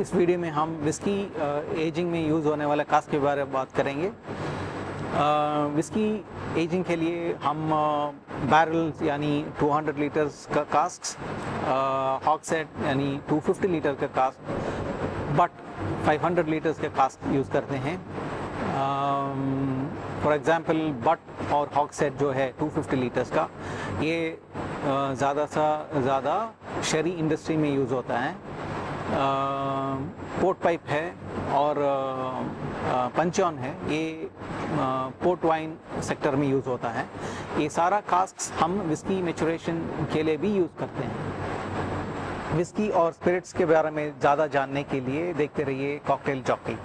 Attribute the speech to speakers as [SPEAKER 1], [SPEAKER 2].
[SPEAKER 1] इस वीडियो में हम विस्की एजिंग में यूज़ होने वाले कास्ट के बारे में बात करेंगे। विस्की एजिंग के लिए हम बैरल यानी 200 लीटर्स का कास्ट हॉक सेट यानी 250 लीटर का कास्ट बट 500 लीटर्स का कास्क यूज़ करते हैं। फॉर एग्ज़ाम्पल बट और हॉक सेट जो है 250 लीटर्स का, ये ज़्यादा सा, ज़्यादा शहरी इंडस्ट्री में यूज़ होता है। पोर्ट पाइप है और पंचॉन है। ये पोर्ट वाइन सेक्टर में यूज़ होता है। ये सारा कास्क हम विस्की मेचुरेशन के लिए भी यूज़ करते हैं। विस्की और स्पिरिट्स के बारे में ज़्यादा जानने के लिए देखते रहिए कॉकटेल जॉकी